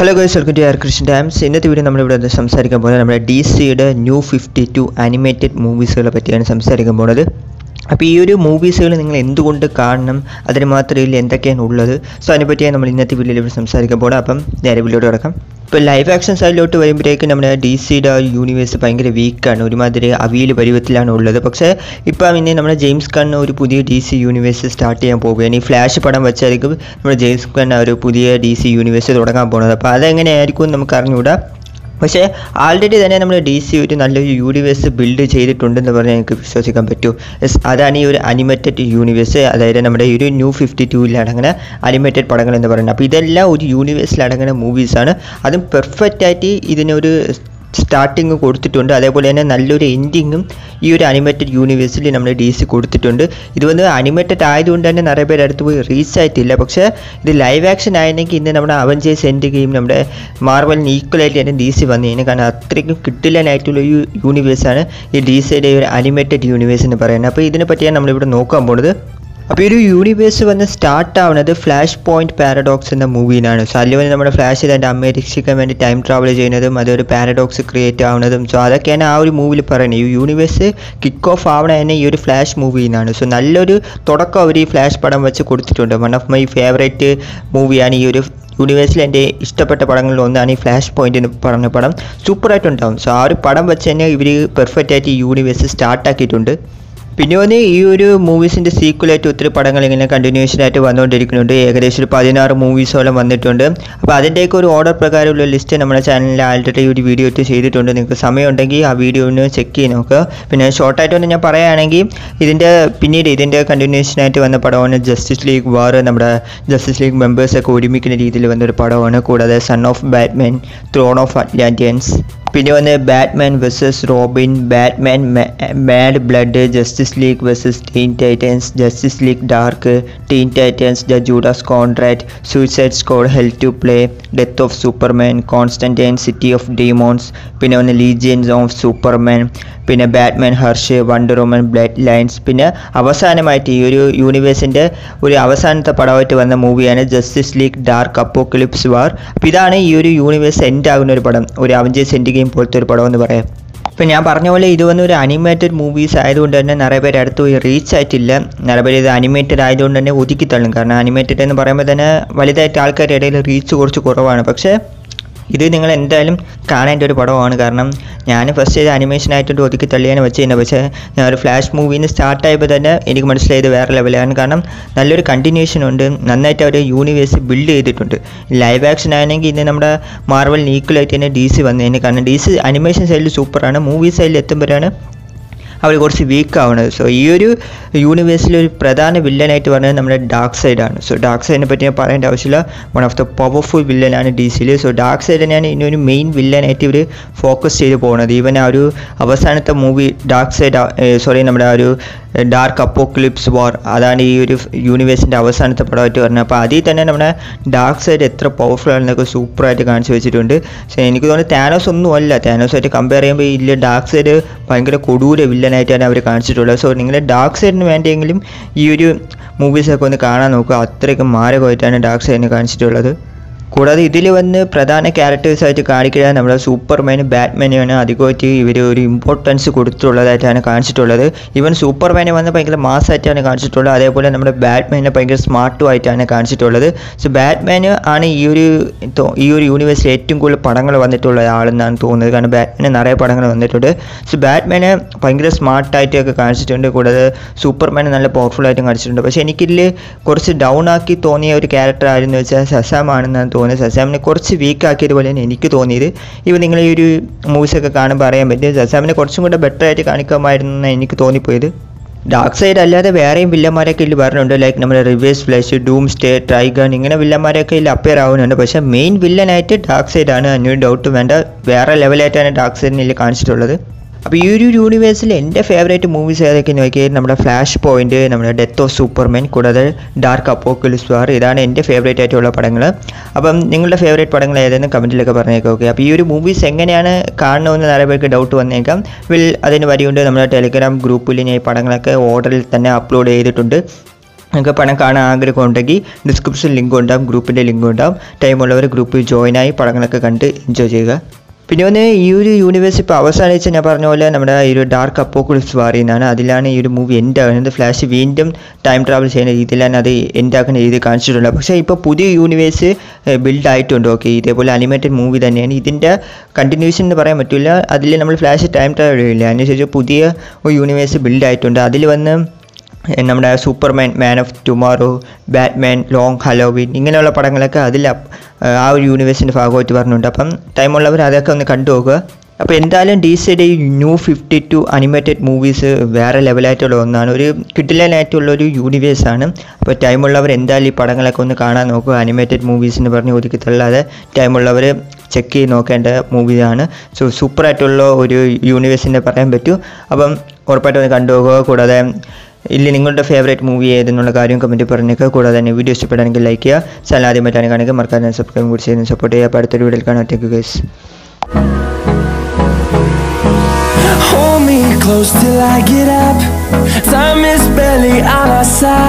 Hello guys welcome to R Krishnan dams ഇന്നത്തെ video നമ്മളിവിടെ സംസാരിക്കാൻ പോകുന്നത് നമ്മുടെ ഡി സിയുടെ ന്യൂ ഫിഫ്റ്റി ടു ആനിമേറ്റഡ് മൂവീസുകളെ പറ്റിയാണ് സംസാരിക്കാൻ പോകുന്നത്. അപ്പോൾ ഈ ഒരു മൂവീസുകൾ നിങ്ങൾ എന്തുകൊണ്ട് കാണണം? അതിന് മാത്രമല്ല എന്തൊക്കെയാണ് ഉള്ളത്? സോ അതിനെപ്പറ്റിയാണ് നമ്മൾ ഇന്നത്തെ വീഡിയോയിൽ ഇവിടെ സംസാരിക്കാൻ പോകുന്നത്. അപ്പം നേരെ വീഡിയോട് കിടക്കാം. ഇപ്പോൾ ലൈവ് ആക്ഷൻ സൈഡിലോട്ട് വരുമ്പോഴേക്കും നമ്മുടെ ഡി സിയുടെ യൂണിവേഴ്സ് ഭയങ്കര വീക്കാണ് ഒരുമാതിരി അവിയൽ പരുവത്തിലാണ് ഉള്ളത്. പക്ഷേ ഇപ്പം പിന്നെ നമ്മുടെ ജെയിംസ് കണ്ണ് ഒരു പുതിയ ഡി സി യൂണിവേഴ്സ് സ്റ്റാർട്ട് ചെയ്യാൻ പോവുകയാണ്. ഈ ഫ്ലാഷ് പടം വെച്ചായിരിക്കും നമ്മുടെ ജെയിംസ് കണ്ണ് ഒരു പുതിയ ഡി സി യൂണിവേഴ്സ് തുടങ്ങാൻ പോകുന്നത് അപ്പോൾ അതെങ്ങനെയായിരിക്കും നമുക്ക് അറിഞ്ഞുകൂടാ. പക്ഷേ ആൾറെഡി തന്നെ നമ്മൾ ഡി സി ഒരു നല്ലൊരു യൂണിവേഴ്സ് ബിൽഡ് ചെയ്തിട്ടുണ്ടെന്ന് പറഞ്ഞാൽ എനിക്ക് വിശ്വസിക്കാൻ പറ്റൂ. യെസ് അതാണ് ഈ ഒരു അനിമേറ്റഡ് യൂണിവേഴ്സ് അതായത് നമ്മുടെ ഈ ഒരു ന്യൂ ഫിഫ്റ്റി ടൂവിൽ അടങ്ങുന്ന അനിമേറ്റഡ് പടങ്ങൾ എന്ന് പറയുന്നത്. അപ്പോൾ ഇതെല്ലാം ഒരു യൂണിവേഴ്സിലടങ്ങുന്ന മൂവീസാണ് അതും പെർഫെക്റ്റ് ആയിട്ട് ഇതിനൊരു സ്റ്റാർട്ടിങ് കൊടുത്തിട്ടുണ്ട്. അതേപോലെ തന്നെ നല്ലൊരു എൻഡിങ്ങും ഈ ഒരു അനിമേറ്റഡ് യൂണിവേഴ്സിൽ നമ്മൾ ഡി സി കൊടുത്തിട്ടുണ്ട്. ഇത് വന്ന് അനിമേറ്റഡ് ആയതുകൊണ്ട് തന്നെ നിറയെ പേര് അടുത്ത് പോയി റീച്ച് ആയിട്ടില്ല. പക്ഷേ ഇത് ലൈവ് ആക്ഷൻ ആയിരുന്നെങ്കിൽ ഇന്ന് നമ്മുടെ അവഞ്ചേഴ്സ് എൻഡ് ഗെയിം നമ്മുടെ മാർവലിന് ഈക്വലായിട്ട് തന്നെ ഡി സി വന്നതിന് കാരണം അത്രയ്ക്കും കിട്ടില്ലാനായിട്ടുള്ള ഒരു യൂണിവേഴ്സാണ് ഈ ഡി സിയുടെ ഒരു അനിമേറ്റഡ് യൂണിവേഴ്സ് എന്ന് പറയുന്നത്. അപ്പോൾ ഇതിനെ പറ്റിയാണ് നമ്മളിവിടെ നോക്കാൻ പോകുന്നത് അപ്പോൾ ഒരു യൂണിവേഴ്സ് വന്ന് സ്റ്റാർട്ട് ആവുന്നത് ഫ്ലാഷ് പോയിന്റ് പാരഡോക്സ് എന്ന മൂവിയിലാണ് സോ അതിൽ വന്ന് നമ്മുടെ ഫ്ലാഷ് തന്റെ അമ്മയെ രക്ഷിക്കാൻ വേണ്ടി ടൈം ട്രാവൽ ചെയ്യുന്നതും അതൊരു പാരഡോക്സ് ക്രിയേറ്റ് ആവുന്നതും. സോ അതൊക്കെയാണ് ആ ഒരു മൂവിയിൽ പറയുന്നത്. ഈ യൂണിവേഴ്സ് കിക്ക് ഓഫ് ആവണ തന്നെ ഈ ഒരു ഫ്ലാഷ് മൂവിയിൽ നിന്നാണ് സോ നല്ലൊരു തുടക്കം അവർ ഈ ഫ്ലാഷ് പടം വെച്ച് കൊടുത്തിട്ടുണ്ട്. വൺ ഓഫ് മൈ ഫേവറേറ്റ് മൂവിയാണ് ഈ ഒരു യൂണിവേഴ്സിൽ എന്റെ ഇഷ്ടപ്പെട്ട പടങ്ങളിൽ ഒന്നാണ് ഈ ഫ്ലാഷ് പോയിന്റ് എന്ന് പറഞ്ഞ പടം. സൂപ്പറായിട്ടുണ്ടാവും സോ ആ ഒരു പടം വെച്ച് തന്നെ ഇവർ പെർഫെക്റ്റ് ആയിട്ട് ഈ യൂണിവേഴ്സ് സ്റ്റാർട്ടാക്കിയിട്ടുണ്ട് പിന്നെ ഈ ഒരു മൂവീസിന്റെ സീക്വലായിട്ട് ഒത്തിരി പടങ്ങൾ ഇങ്ങനെ കണ്ടിന്യൂഷൻ ആയിട്ട് വന്നുകൊണ്ടിരിക്കുന്നുണ്ട്. ഏകദേശം ഒരു പതിനാറ് മൂവീസോളം വന്നിട്ടുണ്ട്. അപ്പോൾ അതിന്റെയൊക്കെ ഒരു ഓർഡർ പ്രകാരമുള്ള ലിസ്റ്റ് നമ്മുടെ ചാനലിൽ ആൾറെഡി ഒരു വീഡിയോ ഇട്ട് ചെയ്തിട്ടുണ്ട്. നിങ്ങൾക്ക് സമയമുണ്ടെങ്കിൽ ആ വീഡിയോ ഒന്ന് ചെക്ക് ചെയ്ത് നോക്കുക പിന്നെ ഷോർട്ടായിട്ട് ഒന്ന് ഞാൻ പറയുകയാണെങ്കിൽ ഇതിന്റെ പിന്നീട് ഇതിന്റെ കണ്ടിന്യൂഷനായിട്ട് വന്ന പടമാണ് ജസ്റ്റിസ് ലീഗ് വാർ നമ്മുടെ ജസ്റ്റിസ് ലീഗ് മെമ്പേഴ്സൊക്കെ ഒരുമിക്കുന്ന രീതിയിൽ വന്നൊരു പടമാണ്. കൂടാതെ son of Batman throne of Atlanteans പിന്നെ വന്ന് Batman versus Robin Batman bad blood Justice League versus Teen Titans Justice League Dark Teen Titans the Judas contract suicide squad hell to pay death of Superman Constantine city of demons പിന്നെ വന്ന് legions of Superman പിന്നെ Batman Hush Wonder Woman bloodlines പിന്നെ അവസാനമായിട്ട് ഈ ഒരു യൂണിവേഴ്സിന്റെ ഒരു അവസാനത്തെ പടമായിട്ട് വന്ന മൂവിയാണ് Justice League Dark Apokolips war അപ്പോൾ ഇതാണ് ഈ ഒരു യൂണിവേഴ്സ് എൻഡ് ആകുന്ന ഒരു പടം ഒരു അവഞ്ചേഴ്സ് എൻഡ് ഗെയിം പോലത്തെ ഒരു പടം എന്ന് പറയാം. ഇപ്പം ഞാൻ പറഞ്ഞ പോലെ ഇത് വന്ന് ഒരു അനിമേറ്റഡ് മൂവീസ് ആയതുകൊണ്ട് തന്നെ നിറയെ പേര് അടുത്ത് പോയി റീച്ച് ആയിട്ടില്ല. നിറയെ പേര് ഇത് അനിമേറ്റഡ് ആയതുകൊണ്ട് തന്നെ ഒതുക്കി തള്ളും. കാരണം അനിമേറ്റഡ് എന്ന് പറയുമ്പോൾ തന്നെ വലുതായിട്ട് ആൾക്കാരുടെ ഇടയിൽ റീച്ച് കുറച്ച് കുറവാണ്. പക്ഷേ ഇത് നിങ്ങൾ എന്തായാലും കാണേണ്ട ഒരു പടമാണ്. കാരണം ഞാൻ ഫസ്റ്റ് ചെയ്ത് അനിമേഷനായിട്ടൊരു ഒതുക്കി തള്ളിയാണ് വെച്ചിരുന്നത് പക്ഷേ ഞാൻ ഒരു ഫ്ലാഷ് മൂവിന്ന് സ്റ്റാർട്ടായപ്പോൾ തന്നെ എനിക്ക് മനസ്സിലായത് വേറെ ലെവലാണ് കാരണം നല്ലൊരു കണ്ടിന്യൂഷൻ ഉണ്ട്. നന്നായിട്ട് അവർ യൂണിവേഴ്സ് ബിൽഡ് ചെയ്തിട്ടുണ്ട്. ലൈവ് ആക്ഷൻ ആണെങ്കിൽ ഇന്ന് നമ്മുടെ മാർവൽ ഈക്വലായിട്ട് തന്നെ ഡി സി വന്നതിന് കാരണം ഡി സി അനിമേഷൻ സൈഡിൽ സൂപ്പറാണ് മൂവി സൈഡിൽ എത്തുമ്പോഴാണ് അവർ കുറച്ച് വീക്ക് ആവുന്നത് സോ ഈ ഒരു യൂണിവേഴ്സിലെ ഒരു പ്രധാന വില്ലനായിട്ട് പറഞ്ഞത് നമ്മുടെ ഡാർക്ക് സൈഡാണ് സോ ഡാർക്ക് സൈഡിനെ പറ്റി ഞാൻ പറയേണ്ട ആവശ്യമില്ല. വൺ ഓഫ് ദ പവർഫുൾ വില്ലനാണ് ഡി സിയിൽ സോ ഡാർക്ക് സൈഡ് തന്നെയാണ് ഇനി ഒരു മെയിൻ വില്ലനായിട്ട് ഇവർ ഫോക്കസ് ചെയ്ത് പോകുന്നത് ഈവൻ ആ ഒരു അവസാനത്തെ മൂവി ഡാർക്ക് സൈഡ് സോറി നമ്മുടെ ആ ഒരു ഡാർക്ക് അപ്പോക്ലിപ്സ് വാർ അതാണ് ഈ ഒരു യൂണിവേഴ്സിന്റെ അവസാനത്തെ പടമായിട്ട് പറഞ്ഞത്. അപ്പോൾ അതിൽ തന്നെ നമ്മുടെ ഡാർക്ക് സൈഡ് എത്ര പവർഫുൾ ആണെന്നൊക്കെ സൂപ്പറായിട്ട് കാണിച്ചു വെച്ചിട്ടുണ്ട്. പക്ഷേ എനിക്ക് തോന്നുന്നു താനോസ് ഒന്നും അല്ല താനോസായിട്ട് കമ്പയർ ചെയ്യുമ്പോൾ ഇല്ല ഡാർക്ക് സൈഡ് ഭയങ്കര കൊടൂര വില്ലനായിട്ടാണ് അവർ കാണിച്ചിട്ടുള്ളത്. സോ നിങ്ങൾ ഡാർക്ക് സൈഡിന് വേണ്ടിയെങ്കിലും ഈ ഒരു മൂവീസൊക്കെ ഒന്ന് കാണാൻ നോക്കുക. അത്രയ്ക്ക് മാരകമായിട്ടാണ് ഡാർക്ക് സൈഡിനെ കാണിച്ചിട്ടുള്ളത്. കൂടാതെ ഇതിൽ വന്ന് പ്രധാന ക്യാരക്ടേഴ്സായിട്ട് കാണിക്കുക നമ്മുടെ സൂപ്പർമാനും ബാറ്റ്മാനെയാണ് അധികമായിട്ട് ഇവർ ഒരു ഇമ്പോർട്ടൻസ് കൊടുത്തിട്ടുള്ളതായിട്ടാണ് കാണിച്ചിട്ടുള്ളത്. ഈവൻ സൂപ്പർമാനെ വന്ന് ഭയങ്കര മാസമായിട്ടാണ് കാണിച്ചിട്ടുള്ളത്. അതേപോലെ നമ്മുടെ ബാറ്റ്മാനെ ഭയങ്കര സ്മാർട്ടും ആയിട്ടാണ് കാണിച്ചിട്ടുള്ളത്. സോ ബാറ്റ്മാൻ ആണ് ഈ ഒരു ഈ ഒരു യൂണിവേഴ്സിൽ ഏറ്റവും കൂടുതൽ പടങ്ങൾ വന്നിട്ടുള്ള ആളെന്നാണ് തോന്നുന്നത്. കാരണം ബാറ്റ്മാന് നിറയെ പടങ്ങൾ വന്നിട്ടുണ്ട്. സോ ബാറ്റ്മാനെ ഭയങ്കര സ്മാർട്ടായിട്ടൊക്കെ കാണിച്ചിട്ടുണ്ട്. കൂടാതെ സൂപ്പർമാനെ നല്ല പവർഫുൾ ആയിട്ടും കാണിച്ചിട്ടുണ്ട്. പക്ഷേ എനിക്കിതിൽ കുറച്ച് ഡൗൺ ആക്കി തോന്നിയ ഒരു ക്യാരക്ടർ ആയിരുന്നു വെച്ചാൽ സസാം ആണെന്നാണ് തോന്നുന്നത്. സസാമിനെ കുറച്ച് വീക്ക് ആക്കിയത് തന്നെ എനിക്ക് തോന്നിയത്. ഇവ നിങ്ങൾ ഈ ഒരു മൂവീസൊക്കെ കാണുമ്പോൾ അറിയാൻ പറ്റും സസാമിനെ കുറച്ചും കൂടെ ബെറ്റർ ആയിട്ട് കാണിക്കാമായിരുന്നു എനിക്ക് തോന്നിപ്പോയത്. ഡാർക്ക് സൈഡ് അല്ലാതെ വേറെയും വില്ലന്മാരൊക്കെ ഇതിൽ പറഞ്ഞുണ്ട് ലൈക്ക് നമ്മുടെ Reverse Flash Doomsday Trigon ഇങ്ങനെ വില്ലന്മാരൊക്കെ ഇതിൽ അപ്പിയർ ആവുന്നുണ്ട്. പക്ഷേ മെയിൻ വില്ലനായിട്ട് ഡാർക്ക് സൈഡാണ് അതിനൊരു ഡൗട്ട് വേണ്ട. വേറെ ലെവലായിട്ടാണ് ഡാർക്ക് സൈഡിനെ ഇതിൽ കാണിച്ചിട്ടുള്ളത്. അപ്പോൾ ഈ ഒരു യൂണിവേഴ്സിൽ എന്റെ ഫേവറേറ്റ് മൂവീസ് ഏതൊക്കെ നോക്കിയാൽ നമ്മുടെ ഫ്ലാഷ് പോയിന്റ് നമ്മുടെ ഡെത്ത് ഓഫ് സൂപ്പർമാൻ കൂടാതെ ഡാർക്ക് അപ്പോക്കലിസ് വാർ ഇതാണ് എന്റെ ഫേവറേറ്റ് ആയിട്ടുള്ള പടങ്ങൾ അപ്പം നിങ്ങളുടെ ഫേവറേറ്റ് പടങ്ങൾ ഏതെന്ന് കമന്റിലൊക്കെ പറഞ്ഞേക്കാം ഓക്കെ അപ്പോൾ ഈ ഒരു മൂവീസ് എങ്ങനെയാണ് കാണണമെന്ന് നിറയെ പേർക്ക് ഡൗട്ട് വന്നേക്കാം. വിൽ അതിന് വരികൊണ്ട് നമ്മുടെ ടെലിഗ്രാം ഗ്രൂപ്പിൽ ഞാൻ ഈ പടങ്ങളൊക്കെ ഓർഡറിൽ തന്നെ അപ്ലോഡ് ചെയ്തിട്ടുണ്ട്. നിങ്ങൾക്ക് പടം കാണാൻ ആഗ്രഹം ഉണ്ടെങ്കിൽ ഡിസ്ക്രിപ്ഷൻ ലിങ്ക് ഉണ്ടാകും ഗ്രൂപ്പിന്റെ ലിങ്ക് ഉണ്ടാകും ടൈമുള്ളവർ ഗ്രൂപ്പിൽ ജോയിൻ ആയി പടങ്ങളൊക്കെ കണ്ട് എൻജോയ് ചെയ്യുക. പിന്നെ ഒന്ന് ഈ ഒരു യൂണിവേഴ്സ് ഇപ്പോൾ അവസാനിച്ച് ഞാൻ പറഞ്ഞ പോലെ നമ്മുടെ ഈ ഒരു ഡാർക്ക് അപ്പോക്കുളിപ്സ് വാറിയെന്നാണ് അതിലാണ് ഈ ഒരു മൂവി എൻഡ് ആകുന്നത്. ഫ്ലാഷ് വീണ്ടും ടൈം ട്രാവൽ ചെയ്യുന്ന രീതിയിലാണ് അത് എൻഡ് ആക്കുന്ന രീതി കാണിച്ചിട്ടുള്ളത്. പക്ഷേ ഇപ്പോൾ പുതിയ യൂണിവേഴ്സ് ബിൽഡ് ആയിട്ടുണ്ട്. ഓക്കെ ഇതേപോലെ അനിമേറ്റഡ് മൂവി തന്നെയാണ്. ഇതിന്റെ കണ്ടിന്യൂഷൻ എന്ന് പറയാൻ പറ്റില്ല അതിൽ നമ്മൾ ഫ്ലാഷ് ടൈം ട്രാവൽ ചെയ്യില്ല? അതിനുശേഷം പുതിയ ഒരു യൂണിവേഴ്സ് ബിൽഡ് ആയിട്ടുണ്ട്. അതിൽ വന്ന് നമ്മുടെ Superman man of tomorrow Batman long Halloween ഇങ്ങനെയുള്ള പടങ്ങളൊക്കെ അതിൽ ആ ഒരു യൂണിവേഴ്സിന്റെ ഭാഗമായിട്ട് പറഞ്ഞിട്ടുണ്ട് അപ്പം ടൈമുള്ളവർ അതൊക്കെ ഒന്ന് കണ്ടു നോക്കുക. അപ്പോൾ എന്തായാലും ഡി സിയുടെ ഈ new fifty two animated movies വേറെ ലെവലായിട്ടുള്ള ഒന്നാണ്. ഒരു കിട്ടിലായിട്ടുള്ള ഒരു യൂണിവേഴ്സാണ് അപ്പോൾ ടൈമുള്ളവർ എന്തായാലും ഈ പടങ്ങളൊക്കെ ഒന്ന് കാണാൻ നോക്കുക. അനിമേറ്റഡ് മൂവീസ് എന്ന് പറഞ്ഞ് ഒതുക്കി തള്ളാതെ ടൈമുള്ളവർ ചെക്ക് ചെയ്ത് നോക്കേണ്ട മൂവിയാണ് സോ സൂപ്പറായിട്ടുള്ള ഒരു യൂണിവേഴ്സിനെ പറയാൻ പറ്റൂ. അപ്പം ഉറപ്പായിട്ടും ഒന്ന് കണ്ടുപോകുക കൂടാതെ ഇല്ല നിങ്ങളുടെ ഫേവറേറ്റ് മൂവി ഏതെന്നുള്ള കാര്യം കമന്റ് പറഞ്ഞേക്കുക കൂടാതെ തന്നെ വീഡിയോ ഇഷ്ടപ്പെടുകയാണെങ്കിൽ ലൈക്ക് ചെയ്യുക. ചാനൽ ആദ്യമായിട്ടാണ് കാണുക. മറക്കാതെ സബ്സ്ക്രൈബ് കൂടി ചെയ്ത് സപ്പോർട്ട് ചെയ്യുക. അപ്പോൾ അടുത്തൊരു വീഡിയോയിൽ കാണാം. Thank you guys close till I get up. Time is barely on our side.